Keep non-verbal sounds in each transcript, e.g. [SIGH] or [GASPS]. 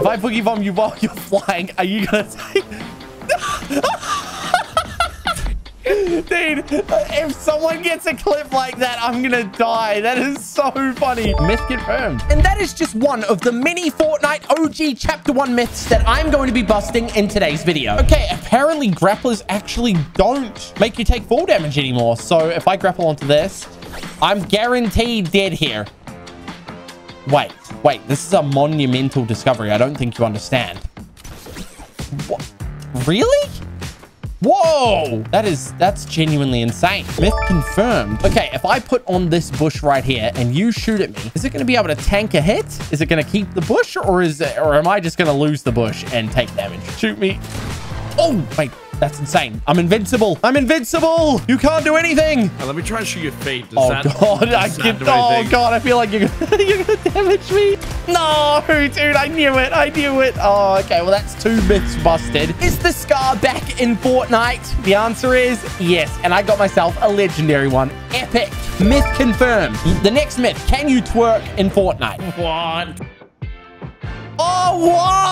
If I boogie bomb you while you're flying, are you gonna take... [LAUGHS] Dude, if someone gets a clip like that, I'm gonna die. That is so funny. Myth confirmed. And that is just one of the many Fortnite OG Chapter 1 myths that I'm going to be busting in today's video. Okay, apparently grapplers actually don't make you take fall damage anymore. So if I grapple onto this, I'm guaranteed dead here. Wait, wait, this is a monumental discovery. I don't think you understand. What? Really? Whoa, that is, that's genuinely insane. Myth confirmed. Okay, if I put on this bush right here and you shoot at me, is it going to be able to tank a hit? Is it going to keep the bush or is it, or am I just going to lose the bush and take damage? Shoot me. Oh, wait, that's insane. I'm invincible. I'm invincible. You can't do anything. let me try and shoot your feet. Does oh that, god, I can. Oh god, I feel like you're gonna, [LAUGHS] you're gonna damage me. No, dude, I knew it. I knew it. Oh, okay. Well, that's two myths busted. Is the scar back in Fortnite? The answer is yes, and I got myself a legendary one. Epic. Myth confirmed. The next myth: Can you twerk in Fortnite? What? Oh, what?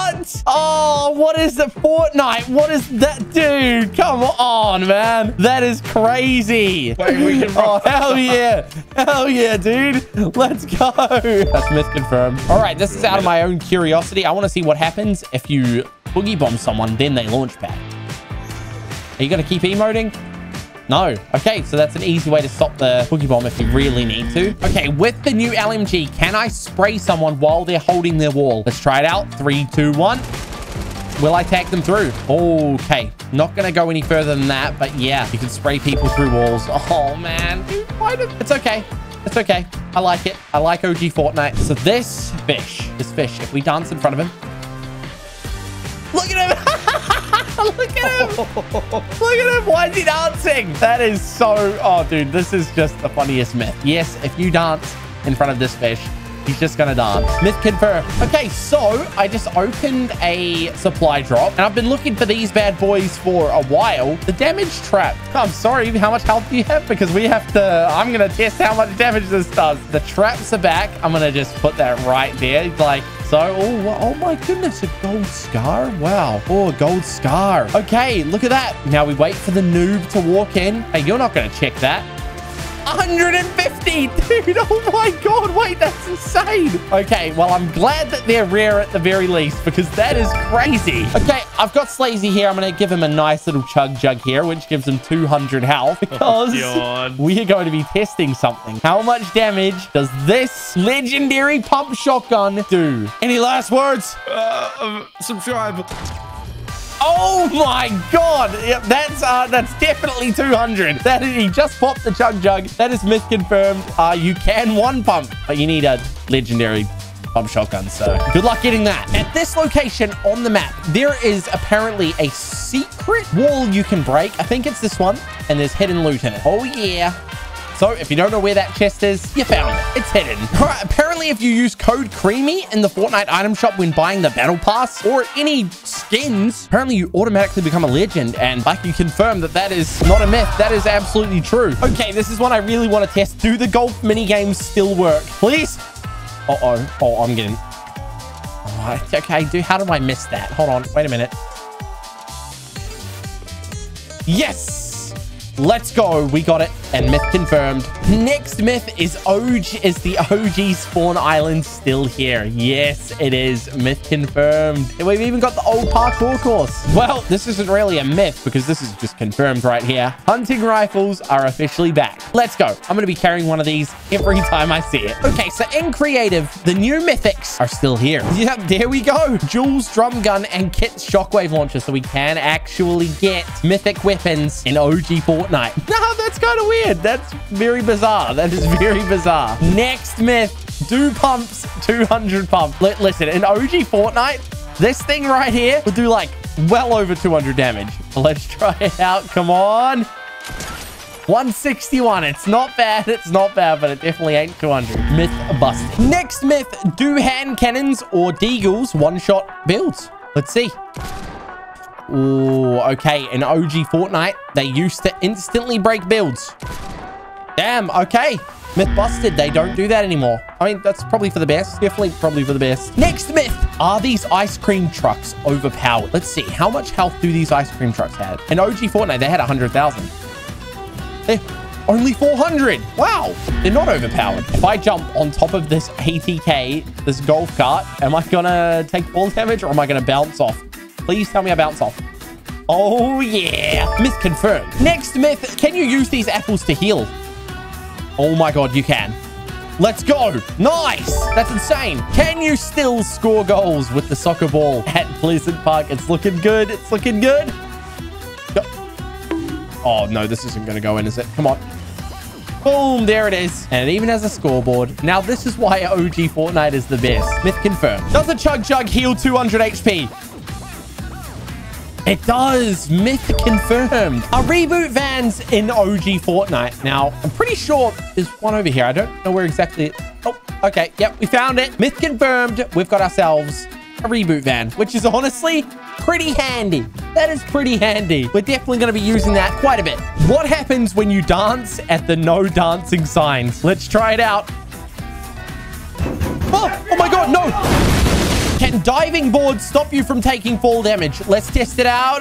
What is it? Fortnite. What is that? Dude, come on, man. That is crazy. Wait, oh, hell yeah. Hell yeah, dude. Let's go. That's myth confirmed. All right, this is out of my own curiosity. I want to see what happens if you boogie bomb someone, then they launch pad. Are you going to keep emoting? No. Okay, so that's an easy way to stop the boogie bomb if you really need to. Okay, with the new LMG, can I spray someone while they're holding their wall? Let's try it out. Three, two, one. Will I tag them through? Okay. Not going to go any further than that, but yeah, you can spray people through walls. [LAUGHS] Oh, man. It's okay. It's okay. I like it. I like OG Fortnite. So this fish, this fish, if we dance in front of him. Look at him. [LAUGHS] Look at him. [LAUGHS] Look at him. Why is he dancing? That is so... Oh, dude, this is just the funniest myth. Yes, if you dance in front of this fish, he's just gonna dance. Myth confirmed. Okay, so I just opened a supply drop and I've been looking for these bad boys for a while. The damage trap. Oh, I'm sorry, how much health do you have? Because we have to, I'm gonna test how much damage this does. The traps are back. I'm gonna just put that right there. Like, so, oh, oh my goodness, a gold scar. Wow. Oh, a gold scar. Okay, look at that. Now we wait for the noob to walk in. Hey, you're not going to check that. 150, dude. Oh my god. Wait, that's insane. Okay, well, I'm glad that they're rare at the very least because that is crazy. Okay, I've got Slazy here. I'm going to give him a nice little chug jug here, which gives him 200 health [LAUGHS] because oh we are going to be testing something. How much damage does this legendary pump shotgun do? Any last words? Uh, uh, subscribe. Oh my god! Yep, that's uh, that's definitely 200. That is, he just popped the chug jug. That is myth confirmed. Uh, you can one pump, but you need a legendary pump shotgun. So good luck getting that. At this location on the map, there is apparently a secret wall you can break. I think it's this one, and there's hidden loot in it. Oh yeah. So if you don't know where that chest is, you found it. It's hidden. [LAUGHS] Right, apparently if you use code CREAMY in the Fortnite item shop when buying the battle pass or any skins, apparently you automatically become a legend. And I can confirm that that is not a myth. That is absolutely true. Okay, this is one I really want to test. Do the golf mini games still work? Please? Uh-oh. Oh, I'm getting... Okay, dude, how did I miss that? Hold on. Wait a minute. Yes! Let's go. We got it. And myth confirmed. Next myth is OG. Is the OG spawn island still here? Yes, it is. Myth confirmed. And we've even got the old parkour course. Well, this isn't really a myth because this is just confirmed right here. Hunting rifles are officially back. Let's go. I'm going to be carrying one of these every time I see it. Okay, so in creative, the new mythics are still here. [LAUGHS] Yep, there we go. Jules drum gun and Kit's shockwave launcher. So we can actually get mythic weapons in OG Fortnite. [LAUGHS] Fortnite. No, that's kind of weird. That's very bizarre. That is very bizarre. Next myth. Do pumps 200 pump. L listen, in OG Fortnite, this thing right here will do like well over 200 damage. Let's try it out. Come on. 161. It's not bad. It's not bad, but it definitely ain't 200. Myth busted. Next myth. Do hand cannons or deagles one-shot builds? Let's see. Oh, okay. In OG Fortnite, they used to instantly break builds. Damn, okay. Myth busted. They don't do that anymore. I mean, that's probably for the best. Definitely probably for the best. Next myth. Are these ice cream trucks overpowered? Let's see. How much health do these ice cream trucks have? In OG Fortnite, they had 100,000. They're eh, only 400. Wow. They're not overpowered. If I jump on top of this ATK, this golf cart, am I going to take fall damage or am I going to bounce off? Please tell me I bounce off. Oh, yeah. Myth confirmed. Next myth. Can you use these apples to heal? Oh, my God, you can. Let's go. Nice. That's insane. Can you still score goals with the soccer ball at Pleasant Park? It's looking good. It's looking good. Oh, no, this isn't going to go in, is it? Come on. Boom, there it is. And it even has a scoreboard. Now, this is why OG Fortnite is the best. Myth confirmed. Does a Chug Chug heal 200 HP? It does. Myth confirmed. Our reboot vans in OG Fortnite. Now, I'm pretty sure there's one over here. I don't know where exactly. Oh, okay. Yep, we found it. Myth confirmed. We've got ourselves a reboot van, which is honestly pretty handy. That is pretty handy. We're definitely going to be using that quite a bit. What happens when you dance at the no dancing signs? Let's try it out. Oh, oh my God, no. Can diving boards stop you from taking fall damage? Let's test it out.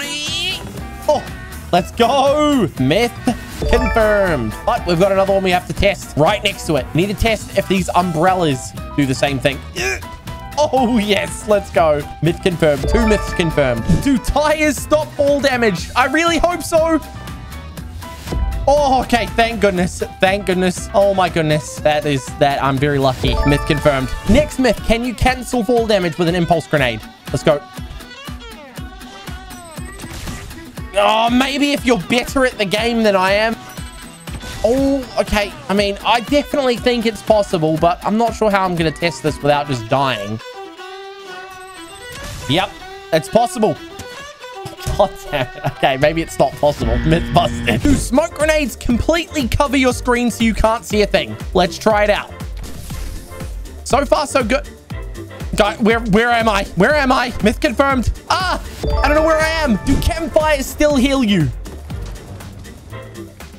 Oh, let's go. Myth confirmed. But we've got another one we have to test right next to it. We need to test if these umbrellas do the same thing. [LAUGHS] Oh, yes. Let's go. Myth confirmed. Two myths confirmed. Do tires stop fall damage? I really hope so. Oh, okay. Thank goodness. Thank goodness. Oh, my goodness. That is that. I'm very lucky. Myth confirmed. Next myth. Can you cancel fall damage with an impulse grenade? Let's go. Oh, maybe if you're better at the game than I am. Oh, okay. I mean, I definitely think it's possible, but I'm not sure how I'm going to test this without just dying. Yep, it's possible. God. [LAUGHS] Okay, maybe it's not possible. Myth busted. Do smoke grenades completely cover your screen so you can't see a thing? Let's try it out. So far, so good. God, where where am I? Where am I? Myth confirmed. Ah, I don't know where I am. Do campfires still heal you?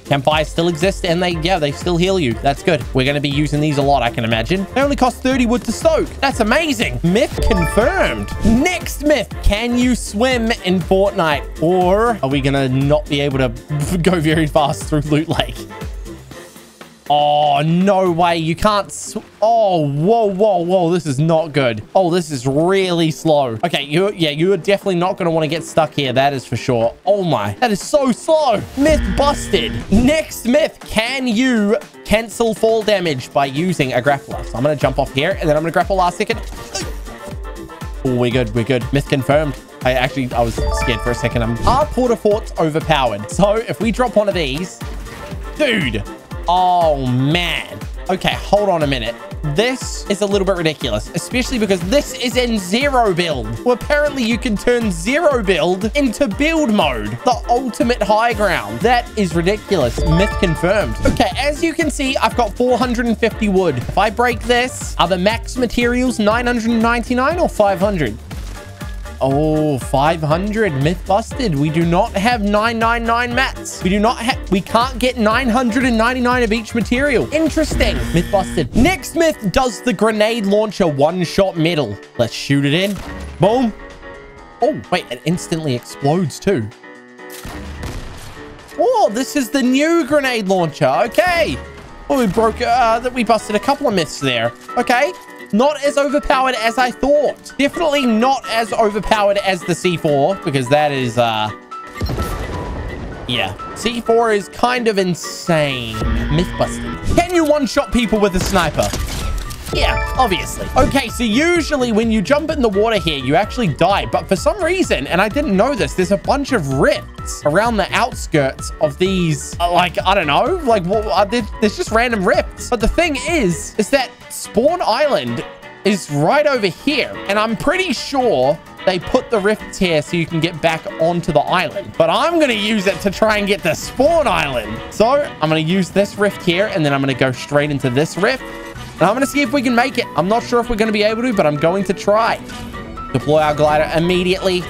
Campfires still exist and they, yeah, they still heal you. That's good. We're going to be using these a lot, I can imagine. They only cost 30 wood to stoke. That's amazing. Myth confirmed. Next myth. Can you swim in Fortnite? Or are we going to not be able to [LAUGHS] go very fast through Loot Lake? Oh, no way. You can't... Oh, whoa, whoa, whoa. This is not good. Oh, this is really slow. Okay, you, yeah, you are definitely not going to want to get stuck here. That is for sure. Oh, my. That is so slow. Myth busted. Next myth. Can you cancel fall damage by using a grappler? So I'm going to jump off here, and then I'm going to grapple last second. Oh, we're good. We're good. Myth confirmed. I actually, I was scared for a second. I'm, are porta forts overpowered? So if we drop one of these, dude, Oh, man. Okay, hold on a minute. This is a little bit ridiculous, especially because this is in zero build. Well, apparently you can turn zero build into build mode, the ultimate high ground. That is ridiculous. Myth confirmed. Okay, as you can see, I've got 450 wood. If I break this, are the max materials 999 or 500? Oh, 500. Myth busted. We do not have 999 mats. We do not have... We can't get 999 of each material. Interesting. Myth busted. Next myth. Does the grenade launcher one-shot metal? Let's shoot it in. Boom. Oh, wait. It instantly explodes too. Oh, this is the new grenade launcher. Okay. Well, we broke... Uh, that we busted a couple of myths there. Okay. Not as overpowered as I thought. Definitely not as overpowered as the C4, because that is, uh... Yeah. C4 is kind of insane. Mythbusting. Can you one-shot people with a sniper? Yeah, obviously. Okay, so usually when you jump in the water here, you actually die. But for some reason, and I didn't know this, there's a bunch of rifts around the outskirts of these, uh, like, I don't know, like, well, uh, there's just random rifts. But the thing is, is that Spawn Island is right over here. And I'm pretty sure they put the rifts here so you can get back onto the island. But I'm going to use it to try and get to Spawn Island. So I'm going to use this rift here, and then I'm going to go straight into this rift. And I'm going to see if we can make it. I'm not sure if we're going to be able to, but I'm going to try. Deploy our glider immediately.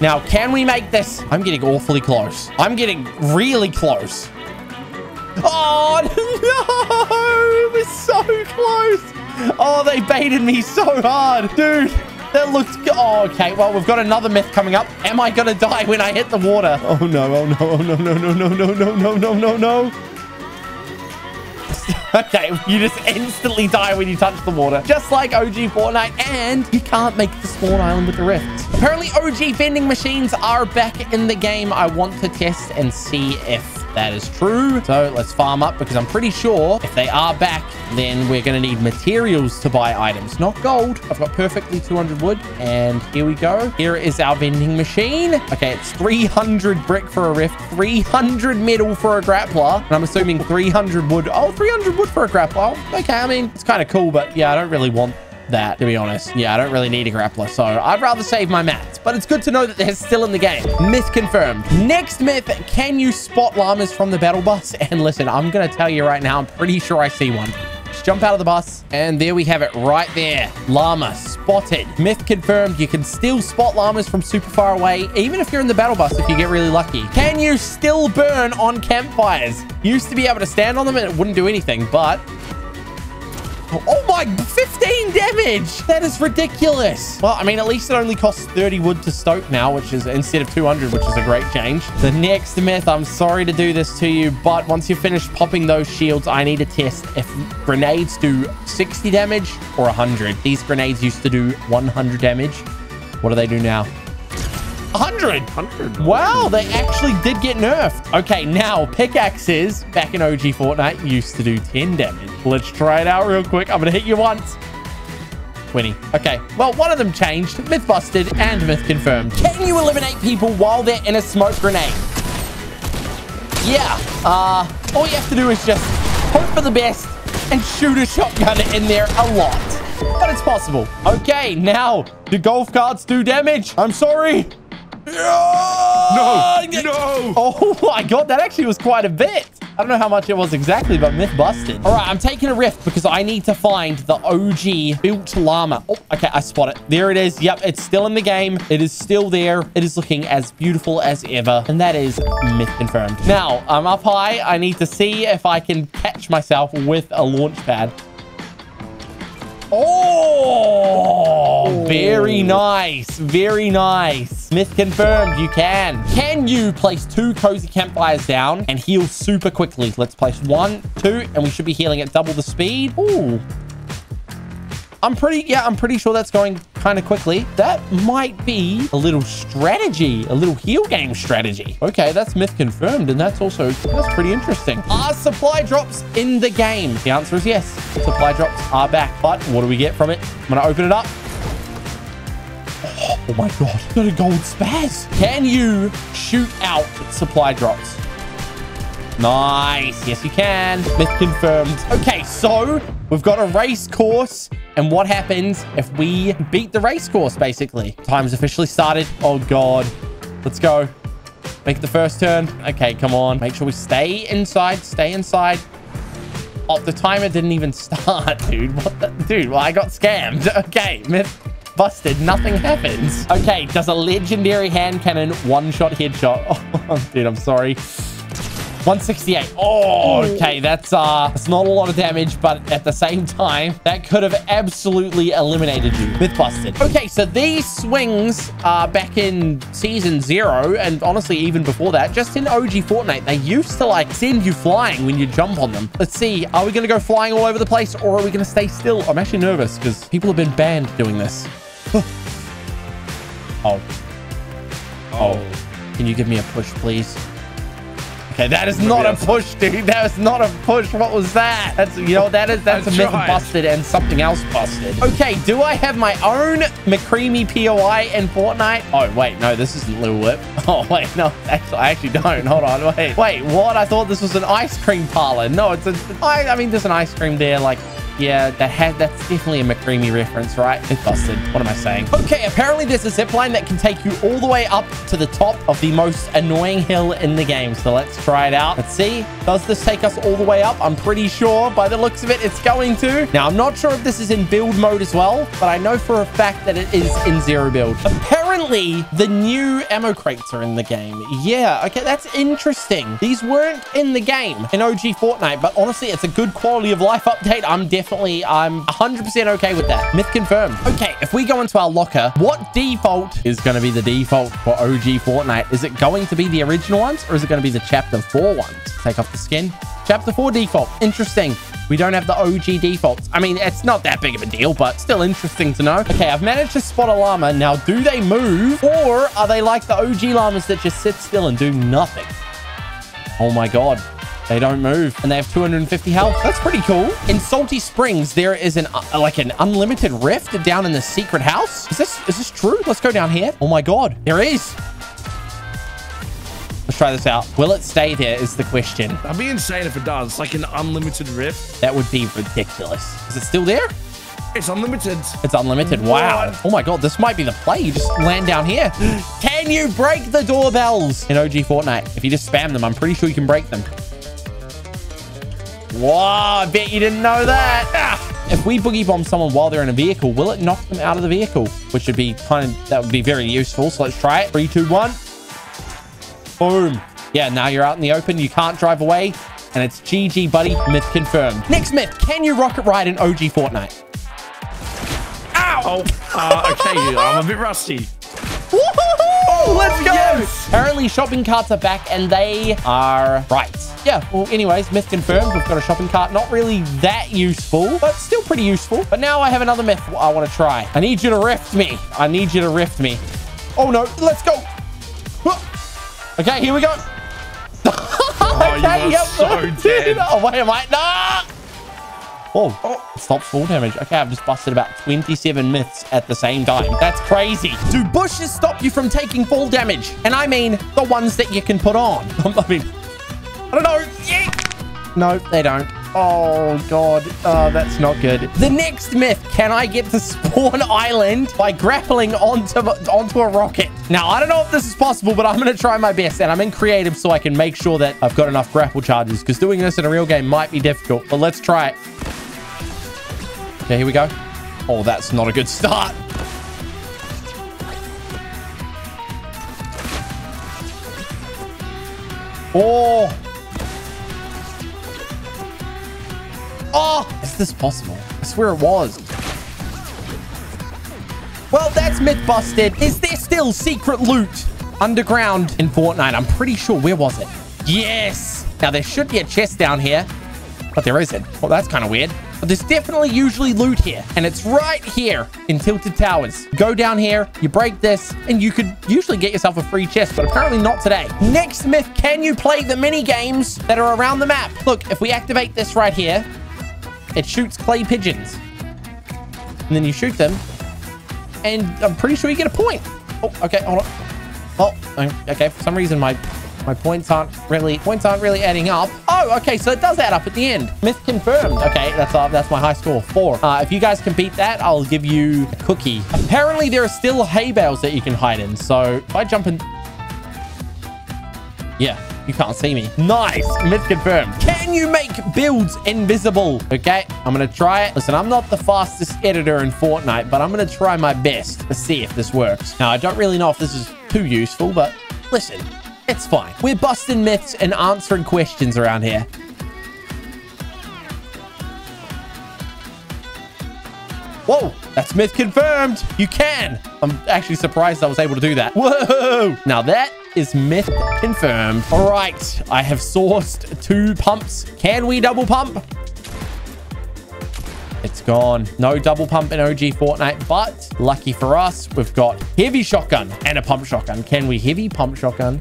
Now, can we make this? I'm getting awfully close. I'm getting really close. Oh, [LAUGHS] no! Was so close. Oh, they baited me so hard. Dude, That looks... Oh, okay. Well, we've got another myth coming up. Am I going to die when I hit the water? Oh, no. Oh, no. Oh, no, no, no, no, no, no, no, no, no, no. [LAUGHS] okay, you just instantly die when you touch the water. Just like OG Fortnite, and you can't make the spawn island with the rifts. Apparently, OG vending machines are back in the game. I want to test and see if that is true. So let's farm up because I'm pretty sure if they are back, then we're going to need materials to buy items, not gold. I've got perfectly 200 wood and here we go. Here is our vending machine. Okay, it's 300 brick for a rift, 300 metal for a grappler, and I'm assuming 300 wood. Oh, 300 wood for a grappler. Okay, I mean, it's kind of cool, but yeah, I don't really want that, to be honest. Yeah, I don't really need a grappler, so I'd rather save my mats. But it's good to know that they're still in the game. Myth confirmed. Next myth, can you spot llamas from the battle bus? [LAUGHS] And listen, I'm going to tell you right now, I'm pretty sure I see one. Just jump out of the bus, and there we have it right there. Llama spotted. Myth confirmed. You can still spot llamas from super far away, even if you're in the battle bus, if you get really lucky. Can you still burn on campfires? used to be able to stand on them and it wouldn't do anything, but Oh my, 15 damage. That is ridiculous. Well, I mean, at least it only costs 30 wood to stoke now, which is instead of 200, which is a great change. The next myth, I'm sorry to do this to you, but once you finish popping those shields, I need to test if grenades do 60 damage or 100. These grenades used to do 100 damage. What do they do now? 100. 100. Wow, they actually did get nerfed. Okay, now pickaxes back in OG Fortnite used to do 10 damage. Let's try it out real quick. I'm going to hit you once. 20. Okay, well, one of them changed. Myth busted and myth confirmed. Can you eliminate people while they're in a smoke grenade? Yeah, uh, all you have to do is just hope for the best and shoot a shotgun in there a lot. But it's possible. Okay, now, do golf carts do damage? I'm sorry. No, no. Oh my god, that actually was quite a bit. I don't know how much it was exactly, but myth busted. All right, I'm taking a rift because I need to find the OG built llama. Oh, okay, I spot it. There it is. Yep, it's still in the game. It is still there. It is looking as beautiful as ever. And that is myth confirmed. Now, I'm up high. I need to see if I can catch myself with a launch pad. Oh, very nice. Very nice. Smith confirmed you can. Can you place two cozy campfires down and heal super quickly? Let's place one, two, and we should be healing at double the speed. Ooh. I'm pretty, yeah, I'm pretty sure that's going kind of quickly. That might be a little strategy, a little heal game strategy. Okay, that's myth confirmed, and that's also, that's pretty interesting. Are supply drops in the game? The answer is yes. Supply drops are back, but what do we get from it? I'm going to open it up. Oh my god, got a gold spaz. Can you shoot out supply drops? Nice. Yes, you can. Myth confirmed. Okay, so we've got a race course. And what happens if we beat the race course, basically? Time's officially started. Oh, God. Let's go. Make the first turn. Okay, come on. Make sure we stay inside. Stay inside. Oh, the timer didn't even [LAUGHS] start, dude. What the? Dude, well, I got scammed. [LAUGHS] Okay, myth busted. Nothing happens. Okay, does a legendary hand cannon one-shot headshot? [LAUGHS] Oh, dude, I'm sorry. 168. Oh, okay. That's uh, it's not a lot of damage, but at the same time, that could have absolutely eliminated you. Myth busted. Okay, so these swings are back in season zero, and honestly, even before that, just in OG Fortnite, they used to like send you flying when you jump on them. Let's see. Are we going to go flying all over the place, or are we going to stay still? I'm actually nervous because people have been banned doing this. [SIGHS] oh. Oh. Can you give me a push, please? Okay, that is not a push, dude. [LAUGHS] That is not a push. What was that? That's you know that is that's a myth busted and something else busted. Okay, do I have my own McCreamy POI in Fortnite? Oh wait, no, this isn't Little Whip. [LAUGHS] Oh wait, no, actually, I actually don't. Hold on, wait, wait. What? I thought this was an ice cream parlor. No, it's a. I, I mean, there's an ice cream there, like yeah, that had that's definitely a McCreamy reference, right? It's busted. What am I saying? Okay, apparently there's a zip line that can take you all the way up to the top of the most annoying hill in the game. So let's try it out. Let's see. Does this take us all the way up? I'm pretty sure by the looks of it, it's going to. Now, I'm not sure if this is in build mode as well, but I know for a fact that it is in zero build. Apparently, actually the new ammo crates are in the game. Yeah, okay, that's interesting. These weren't in the game in OG Fortnite, but honestly, it's a good quality of life update. I'm definitely, I'm 100% okay with that. Myth confirmed. Okay, if we go into our locker, what default is going to be the default for OG Fortnite? Is it going to be the original ones or is it going to be the chapter 4 ones? Take off the skin. Chapter 4 default. Interesting. We don't have the OG defaults. I mean, it's not that big of a deal, but still interesting to know. Okay, I've managed to spot a llama. Now, do they move or are they like the OG llamas that just sit still and do nothing? Oh my God. They don't move and they have 250 health. That's pretty cool. In Salty Springs, there is an uh, like an unlimited rift down in the secret house. Is this is this true? Let's go down here. Oh my God, there is. Try this out. Will it stay there is the question. That'd be insane if it does. Like an unlimited rift. That would be ridiculous. Is it still there? It's unlimited. It's unlimited. Wow. What? Oh my god, this might be the play. You just land down here. [GASPS] Can you break the doorbells in OG Fortnite? If you just spam them, I'm pretty sure you can break them. Wow, I bet you didn't know that. Ah. [LAUGHS] If we boogie bomb someone while they're in a vehicle, will it knock them out of the vehicle? Which would be kind of, that would be very useful. So let's try it. Three, two, one. Boom. Yeah, now you're out in the open. You can't drive away. And it's GG, buddy. Myth confirmed. Next myth. Can you rocket ride in OG Fortnite? Oh, uh, okay. I'm a bit rusty. Oh, let's go. yes. Apparently, shopping carts are back and they are right. Yeah, well, anyways, myth confirmed. We've got a shopping cart. Not really that useful, but still pretty useful. But now I have another myth I want to try. I need you to rift me. I need you to rift me. Oh, no. Let's go. Okay, here we go. Oh, you are so [LAUGHS] dead. Oh, wait, am I? No! Oh, oh, stop fall damage. Okay, I've just busted about 27 myths at the same time. That's crazy. Do bushes stop you from taking fall damage? And I mean the ones that you can put on. [LAUGHS] I mean, I don't know. Yeah. No, they don't. Oh, God. Oh, that's not good. The next myth, can I get to Spawn [LAUGHS] Island by grappling onto, onto a rocket? Now, I don't know if this is possible, but I'm going to try my best. And I'm in creative so I can make sure that I've got enough grapple charges because doing this in a real game might be difficult. But let's try it. Okay, here we go. Oh, that's not a good start. Oh. Oh, is this possible? I swear it was. Well, that's myth busted. Is there still secret loot underground in Fortnite? I'm pretty sure. Where was it? Yes. Now, there should be a chest down here, but there isn't. Well, that's kind of weird. But there's definitely usually loot here, and it's right here in Tilted Towers. Go down here, you break this, and you could usually get yourself a free chest, but apparently not today. Next myth, can you play the mini games that are around the map? Look, if we activate this right here, it shoots clay pigeons. And then you shoot them, and I'm pretty sure you get a point. Oh, okay, hold on. Oh, okay, for some reason my my points aren't really points aren't really adding up. Oh, okay, so it does add up at the end. Myth confirmed. Okay, that's uh, that's my high score, four. Uh, if you guys can beat that, I'll give you a cookie. Apparently, there are still hay bales that you can hide in. So if I jump in, yeah, you can't see me. Nice. Myth confirmed. Can you make builds invisible? Okay, I'm going to try it. Listen, I'm not the fastest editor in Fortnite, but I'm going to try my best to see if this works. Now, I don't really know if this is too useful, but listen, it's fine. We're busting myths and answering questions around here. Whoa, that's myth confirmed. You can. I'm actually surprised I was able to do that. Whoa. Now that is myth confirmed. All right, I have sourced two pumps. Can we double pump? It's gone. No double pump in OG Fortnite, but lucky for us, we've got heavy shotgun and a pump shotgun. Can we heavy pump shotgun?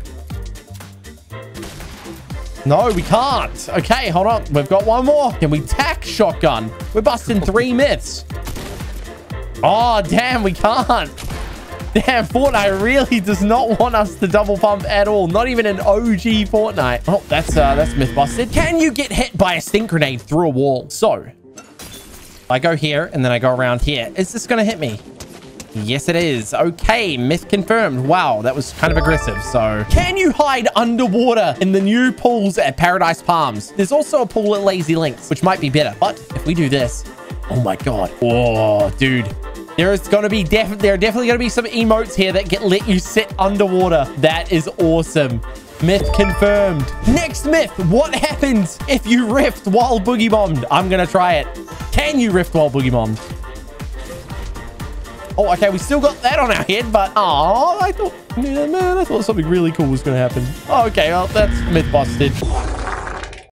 No, we can't. Okay, hold on. We've got one more. Can we tac shotgun? We're busting three myths. Oh, damn, we can't. Damn, Fortnite really does not want us to double pump at all. Not even an OG Fortnite. Oh, that's uh, that's myth busted. Can you get hit by a stink grenade through a wall? So, I go here and then I go around here. Is this going to hit me? Yes, it is. Okay, myth confirmed. Wow, that was kind of aggressive. So, can you hide underwater in the new pools at Paradise Palms? There's also a pool at Lazy Links, which might be better. But if we do this, oh my God. Oh, dude. There is going to be def there are definitely going to be some emotes here that get let you sit underwater. That is awesome. Myth confirmed. Next myth. What happens if you rift while boogie bombed? I'm going to try it. Can you rift while boogie bombed? Oh, okay. We still got that on our head, but oh, I thought, yeah, man, I thought something really cool was going to happen. Okay. Well, that's myth busted.